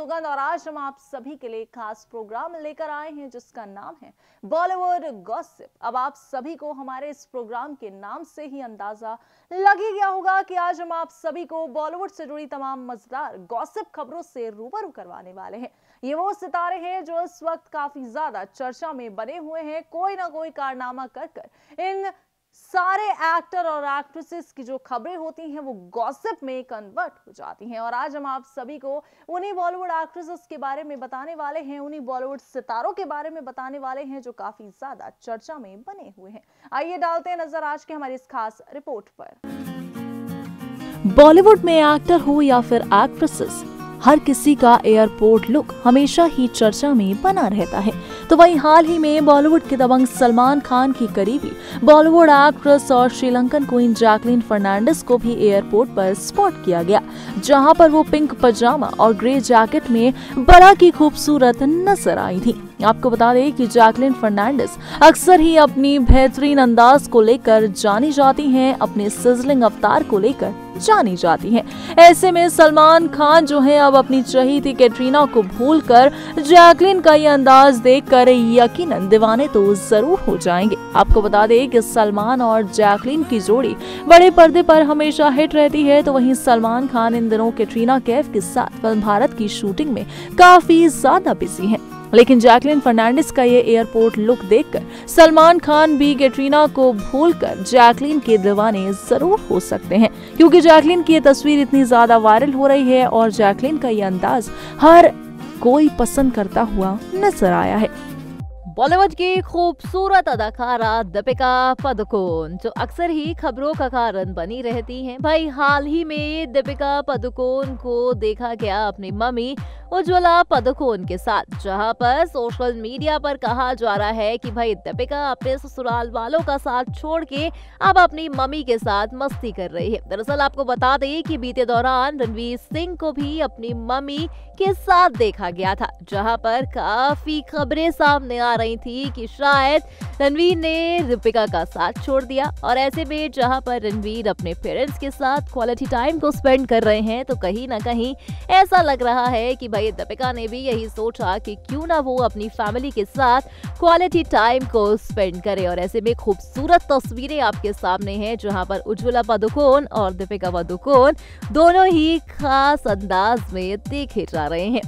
सुगंध और आज हम आप सभी के लिए खास प्रोग्राम लेकर आए हैं, जिसका नाम है बॉलीवुड गॉसिप। अब आप सभी को हमारे इस प्रोग्राम के नाम से ही अंदाज़ा लग ही गया होगा कि आज हम आप सभी को बॉलीवुड से जुड़ी तमाम मज़ेदार गॉसिप खबरों से रूबरू करवाने वाले हैं। ये वो सितारे हैं जो इस वक्त काफ़ी ज़्यादा चर्चा में बने हुए हैं। कोई ना कोई कारनामा कर कर इन सारे एक्टर और एक्ट्रेसेस की जो खबरें होती हैं, वो गॉसिप में कन्वर्ट हो जाती हैं। और आज हम आप सभी को उन्हीं बॉलीवुड एक्ट्रेसेस के बारे में बताने वाले हैं, उन्हीं बॉलीवुड सितारों के बारे में बताने वाले हैं, जो काफ़ी ज़्यादा चर्चा में बने हुए हैं। आइए डालते हैं नज़र आज के हमारी इस खास रिपोर्ट पर। बॉलीवुड में एक्टर हो या फिर एक्ट्रेसेस, हर किसी का एयरपोर्ट लुक हमेशा ही चर्चा में बना रहता है। तो वहीं हाल ही में बॉलीवुड के दबंग सलमान खान की करीबी बॉलीवुड एक्ट्रेस और श्रीलंकन क्वीन जैकलिन फर्नांडिस को भी एयरपोर्ट पर स्पॉट किया गया, जहाँ पर वो पिंक पजामा और ग्रे जैकेट में बड़ा की खूबसूरत नज़र आई थी। आपको बता दें कि जैकलिन फर्नांडिस अक्सर ही अपनी बेहतरीन अंदाज को लेकर जानी जाती हैं, अपने सिजलिंग अवतार को लेकर जानी जाती हैं। ऐसे में सलमान खान जो है, अब अपनी चहीती कैटरीना को भूलकर जैकलिन का ये अंदाज देखकर यकीनन दीवाने तो ज़रूर हो जाएँगे। आपको बता दें कि सलमान और जैकलिन की जोड़ी बड़े पर्दे पर हमेशा हिट रहती है तो वहीं सलमान खान इन दिनों कैटरीना कैफ के साथ फ़िल्म भारत की शूटिंग में काफ़ी ज़्यादा बिज़ी हैं। लेकिन जैकलिन फर्नांडिस का ये एयरपोर्ट लुक देखकर सलमान खान भी कैटरीना को भूलकर जैकलिन के दीवाने ज़रूर हो सकते हैं, क्योंकि जैकलिन की ये तस्वीर इतनी ज़्यादा वायरल हो रही है और जैकलिन का ये अंदाज हर कोई पसंद करता हुआ नज़र आया है। बॉलीवुड की खूबसूरत अदाकारा दीपिका पदुकोण, जो अक्सर ही खबरों का कारण बनी रहती हैं। भाई, हाल ही में दीपिका पदुकोण को देखा गया अपनी मम्मी उज्ज्वला पदुकोण के साथ, जहाँ पर सोशल मीडिया पर कहा जा रहा है कि भाई दीपिका अपने ससुराल वालों का साथ छोड़ के अब अपनी मम्मी के साथ मस्ती कर रही है। दरअसल आपको बता दें कि बीते दौरान रणवीर सिंह को भी अपनी मम्मी के साथ देखा गया था, जहाँ पर काफ़ी खबरें सामने आ रही थी कि शायद रणवीर ने दीपिका का साथ छोड़ दिया। और ऐसे में जहाँ पर रणवीर अपने पेरेंट्स के साथ क्वालिटी टाइम को स्पेंड कर रहे हैं तो कहीं ना कहीं ऐसा लग रहा है कि भाई दीपिका ने भी यही सोचा कि क्यों ना वो अपनी फैमिली के साथ क्वालिटी टाइम को स्पेंड करे। और ऐसे में खूबसूरत तस्वीरें आपके सामने हैं, जहाँ पर उज्ज्वला पदुकोण और दीपिका पदुकोण दोनों ही खास अंदाज में देखे जा रहे हैं।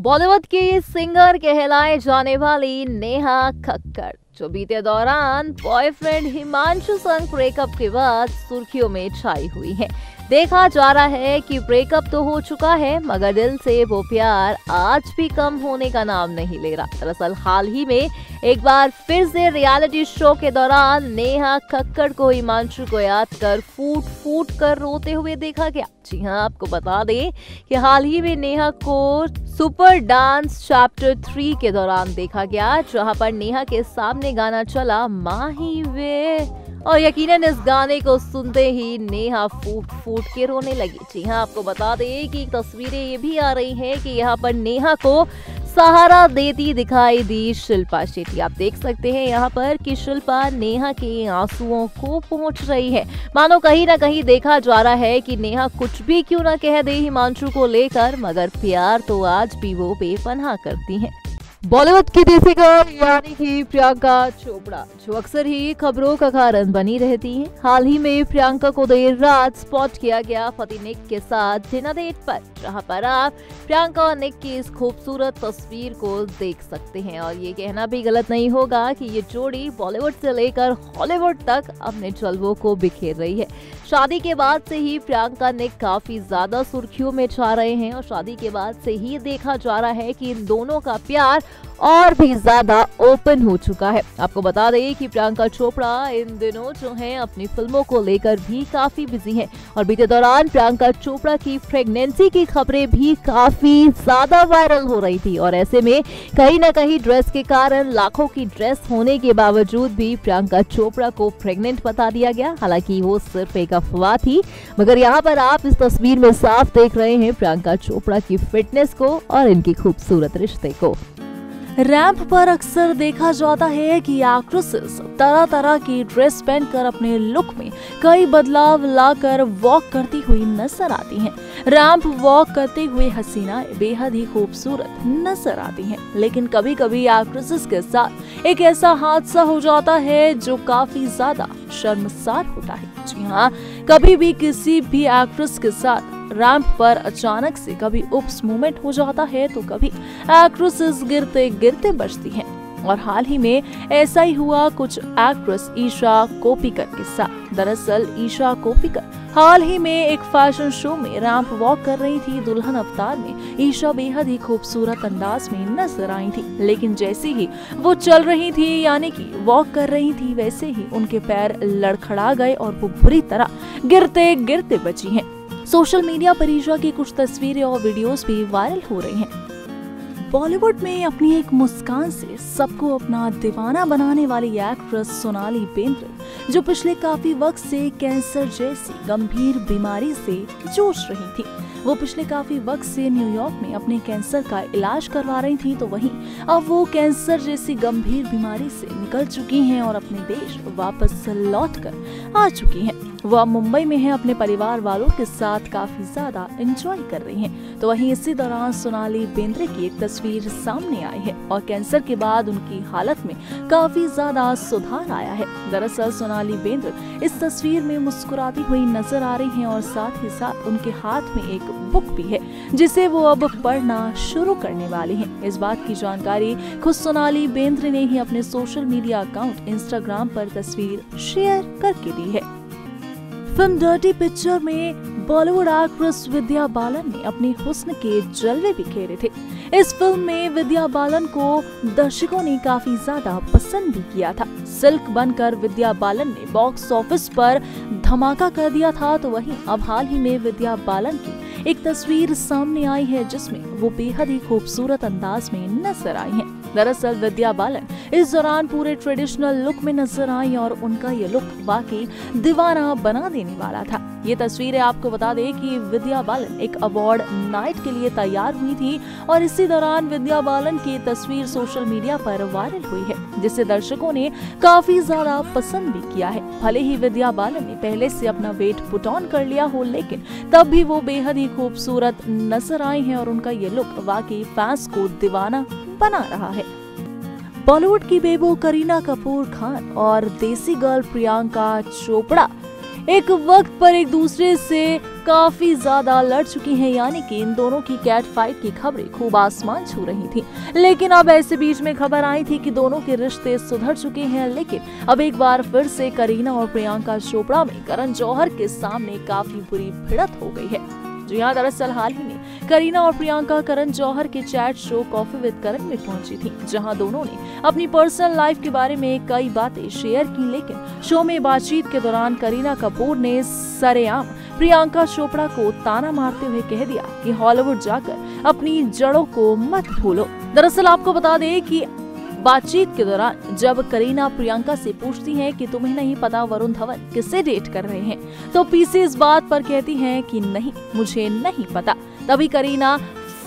बॉलीवुड की सिंगर कहलाए जाने वाली नेहा खक्कर, जो बीते दौरान बॉयफ्रेंड हिमांशु संग ब्रेकअप के बाद सुर्खियों में छाई हुई है। देखा जा रहा है कि ब्रेकअप तो हो चुका है, मगर दिल से वो प्यार आज भी कम होने का नाम नहीं ले रहा। दरअसल हाल ही में एक बार फिर से रियलिटी शो के दौरान नेहा कक्कड़ को हिमांशु को याद कर फूट फूट कर रोते हुए देखा गया। जी हाँ आपको बता दें कि हाल ही में नेहा को सुपर डांस चैप्टर थ्री के दौरान देखा गया, जहाँ पर नेहा के सामने गाना चला, माही वे। और यकीनन इस गाने को सुनते ही नेहा फूट फूट के रोने लगी। जी हाँ आपको बता दें कि तस्वीरें ये भी आ रही हैं कि यहाँ पर नेहा को सहारा देती दिखाई दी शिल्पा शेट्टी। आप देख सकते हैं यहाँ पर कि शिल्पा नेहा के आंसुओं को पहुँच रही है। मानो कहीं ना कहीं देखा जा रहा है कि नेहा कुछ भी क्यों ना कह दे हिमांशु को लेकर, मगर प्यार तो आज भी वो बेपनाह करती हैं। बॉलीवुड की देसी गर्ल यानी कि प्रियंका चोपड़ा। जो अक्सर ही खबरों का कारण बनी रहती हैं। हाल ही में प्रियंका को देर रात स्पॉट किया गया फती निक के साथ डिनर डेट पर, जहाँ पर आप प्रियंका और निक की इस खूबसूरत तस्वीर को देख सकते हैं। और ये कहना भी गलत नहीं होगा कि ये जोड़ी बॉलीवुड से लेकर हॉलीवुड तक अपने जलवों को बिखेर रही है। शादी के बाद से ही प्रियंका निक काफ़ी ज़्यादा सुर्खियों में छा रहे हैं और शादी के बाद से ही देखा जा रहा है कि इन दोनों का प्यार और भी ज़्यादा ओपन हो चुका है। आपको बता दें कि प्रियंका चोपड़ा इन दिनों जो हैं, अपनी फ़िल्मों को लेकर भी काफ़ी बिज़ी हैं। और बीते दौरान प्रियंका चोपड़ा की प्रेगनेंसी की खबरें भी काफ़ी ज़्यादा वायरल हो रही थी। और ऐसे में कहीं ना कहीं ड्रेस के कारण लाखों की ड्रेस होने के बावजूद भी प्रियंका चोपड़ा को प्रेग्नेंट बता दिया गया। हालाँकि वो सिर्फ़ एक अफवाह थी, मगर यहाँ पर आप इस तस्वीर में साफ़ देख रहे हैं प्रियंका चोपड़ा की फिटनेस को और इनकी खूबसूरत रिश्ते को। रैंप पर अक्सर देखा जाता है कि एक्ट्रेसेस तरह तरह की ड्रेस पहनकर अपने लुक में कई बदलाव लाकर वॉक करती हुई नज़र आती हैं। रैंप वॉक करते हुए हसीना बेहद ही खूबसूरत नज़र आती हैं। लेकिन कभी कभी एक्ट्रेसेस के साथ एक ऐसा हादसा हो जाता है जो काफ़ी ज़्यादा शर्मसार होता है जी हाँ कभी भी किसी भी एक्ट्रेस के साथ रैंप पर अचानक से कभी उप्स मूवमेंट हो जाता है तो कभी एक्ट्रेसेस गिरते गिरते बचती हैं। और हाल ही में ऐसा ही हुआ कुछ एक्ट्रेस ईशा कोपिकर के साथ। दरअसल ईशा कोपिकर हाल ही में एक फ़ैशन शो में रैंप वॉक कर रही थी। दुल्हन अवतार में ईशा बेहद ही खूबसूरत अंदाज में नज़र आई थी। लेकिन जैसे ही वो चल रही थी, यानी कि वॉक कर रही थी, वैसे ही उनके पैर लड़खड़ा गए और वो बुरी तरह गिरते गिरते बची हैं। सोशल मीडिया पर ईशा की कुछ तस्वीरें और वीडियोस भी वायरल हो रही हैं। बॉलीवुड में अपनी एक मुस्कान से सबको अपना दीवाना बनाने वाली एक्ट्रेस सोनाली बेंद्र, जो पिछले काफ़ी वक्त से कैंसर जैसी गंभीर बीमारी से जूझ रही थी। वो पिछले काफ़ी वक्त से न्यूयॉर्क में अपने कैंसर का इलाज करवा रही थी तो वहीं अब वो कैंसर जैसी गंभीर बीमारी से निकल चुकी हैं और अपने देश वापस लौट कर आ चुकी हैं वो अब मुंबई में है, अपने परिवार वालों के साथ काफ़ी ज़्यादा एंजॉय कर रही हैं। तो वहीं इसी दौरान सोनाली बेंद्रे की एक तस्वीर सामने आई है और कैंसर के बाद उनकी हालत में काफ़ी ज़्यादा सुधार आया है दरअसल सोनाली बेंद्रे इस तस्वीर में मुस्कुराती हुई नज़र आ रही हैं और साथ ही साथ उनके हाथ में एक बुक भी है, जिसे वो अब पढ़ना शुरू करने वाली हैं। इस बात की जानकारी खुद सोनाली बेंद्रे ने ही अपने सोशल मीडिया अकाउंट इंस्टाग्राम पर तस्वीर शेयर करके दी है। फ़िल्म डर्टी पिक्चर में बॉलीवुड एक्ट्रेस विद्या बालन ने अपने हुस्न के जलवे बिखेरे थे। इस फ़िल्म में विद्या बालन को दर्शकों ने काफ़ी ज़्यादा पसंद भी किया था। सिल्क बनकर विद्या बालन ने बॉक्स ऑफ़िस पर धमाका कर दिया था तो वहीं अब हाल ही में विद्या बालन की एक तस्वीर सामने आई है जिसमें वो बेहद ही खूबसूरत अंदाज में नज़र आई हैं। दरअसल विद्या बालन इस दौरान पूरे ट्रेडिशनल लुक में नज़र आई और उनका ये लुक वाकई दीवाना बना देने वाला था ये तस्वीरें आपको बता दें कि विद्या बालन एक अवार्ड नाइट के लिए तैयार हुई थी और इसी दौरान विद्या बालन की तस्वीर सोशल मीडिया पर वायरल हुई है जिसे दर्शकों ने काफ़ी ज़्यादा पसंद भी किया है। भले ही विद्या बालन ने पहले से अपना वेट पुट ऑन कर लिया हो, लेकिन तब भी वो बेहद ही खूबसूरत नज़र आई हैं और उनका ये लुक वाकई फैंस को दीवाना बना रहा है। बॉलीवुड की बेबो करीना कपूर खान और देसी गर्ल प्रियंका चोपड़ा एक वक्त पर एक दूसरे से काफ़ी ज़्यादा लड़ चुकी हैं, यानी कि इन दोनों की कैट फाइट की खबरें खूब आसमान छू रही थी। लेकिन अब ऐसे बीच में खबर आई थी कि दोनों के रिश्ते सुधर चुके हैं, लेकिन अब एक बार फिर से करीना और प्रियंका चोपड़ा में करण जौहर के सामने काफ़ी बुरी भिड़त हो गई है। जो यहाँ दरअसल हाल ही में करीना और प्रियंका करण जौहर के chat show coffee with Karan में पहुँची थी, जहाँ दोनों ने अपनी पर्सनल लाइफ के बारे में कई बातें शेयर की, लेकिन शो में बातचीत के दौरान करीना कपूर ने सरेआम प्रियंका चोपड़ा को ताना मारते हुए कह दिया कि हॉलीवुड जाकर अपनी जड़ों को मत भूलो। दरअसल आपको बता दें कि बातचीत के दौरान जब करीना प्रियंका से पूछती हैं कि तुम्हें नहीं पता वरुण धवन किससे डेट कर रहे हैं तो पीसी इस बात पर कहती हैं कि नहीं, मुझे नहीं पता। तभी करीना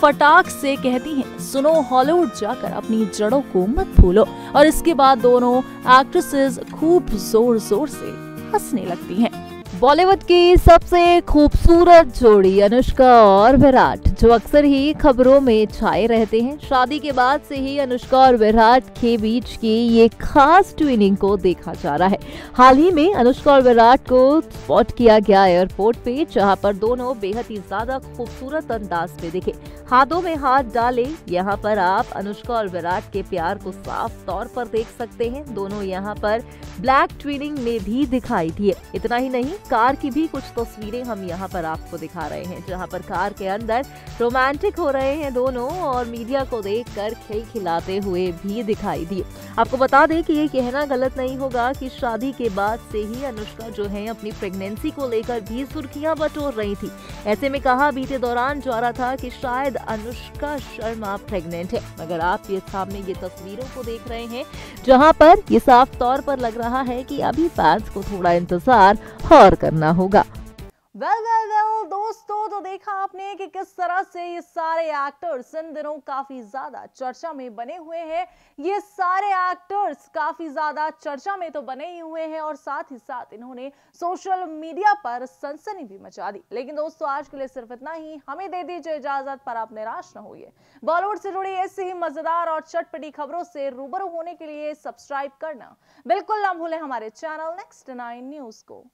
फटाक से कहती हैं, सुनो हॉलीवुड जाकर अपनी जड़ों को मत भूलो। और इसके बाद दोनों एक्ट्रेसेस खूब ज़ोर ज़ोर से हंसने लगती हैं। बॉलीवुड की सबसे खूबसूरत जोड़ी अनुष्का और विराट, जो अक्सर ही खबरों में छाए रहते हैं। शादी के बाद से ही अनुष्का और विराट के बीच की ये खास ट्विनिंग को देखा जा रहा है। हाल ही में अनुष्का और विराट को स्पॉट किया गया एयरपोर्ट पे, जहाँ पर दोनों बेहद ही ज़्यादा खूबसूरत अंदाज में दिखे। हाथों में हाथ डाले। यहाँ पर आप अनुष्का और विराट के प्यार को साफ़ तौर पर देख सकते हैं। दोनों यहाँ पर ब्लैक ट्विनिंग में भी दिखाई दिए। इतना ही नहीं, कार की भी कुछ तस्वीरें हम यहाँ पर आपको दिखा रहे हैं, जहाँ पर कार के अंदर रोमांटिक हो रहे हैं दोनों और मीडिया को देखकर खिल खिलाते हुए भी दिखाई दिए। आपको बता दें कि ये कहना गलत नहीं होगा कि शादी के बाद से ही अनुष्का जो है अपनी प्रेगनेंसी को लेकर भी सुर्खियाँ बटोर रही थी। ऐसे में कहा, बीते दौरान जा रहा था कि शायद अनुष्का शर्मा प्रेग्नेंट है। मगर आप ये सामने ये तस्वीरों को देख रहे हैं, जहाँ पर ये साफ़ तौर पर लग रहा है कि अभी फैंस को थोड़ा इंतज़ार और करना होगा। वेल वेल वेल दोस्तों तो देखा आपने कि किस तरह से ये सारे एक्टर्स इन दिनों काफ़ी ज़्यादा चर्चा में बने हुए हैं। ये सारे एक्टर्स काफ़ी ज़्यादा चर्चा में तो बने ही हुए हैं और साथ ही साथ इन्होंने सोशल मीडिया पर सनसनी भी मचा दी। लेकिन दोस्तों, आज के लिए सिर्फ़ इतना ही। हमें दे दीजिए इजाज़त पर आप निराश न होइए। बॉलीवुड से जुड़ी ऐसी ही मज़ेदार और चटपटी खबरों से रूबरू होने के लिए सब्सक्राइब करना बिल्कुल ना भूलें हमारे चैनल नेक्स्ट नाइन न्यूज़ को।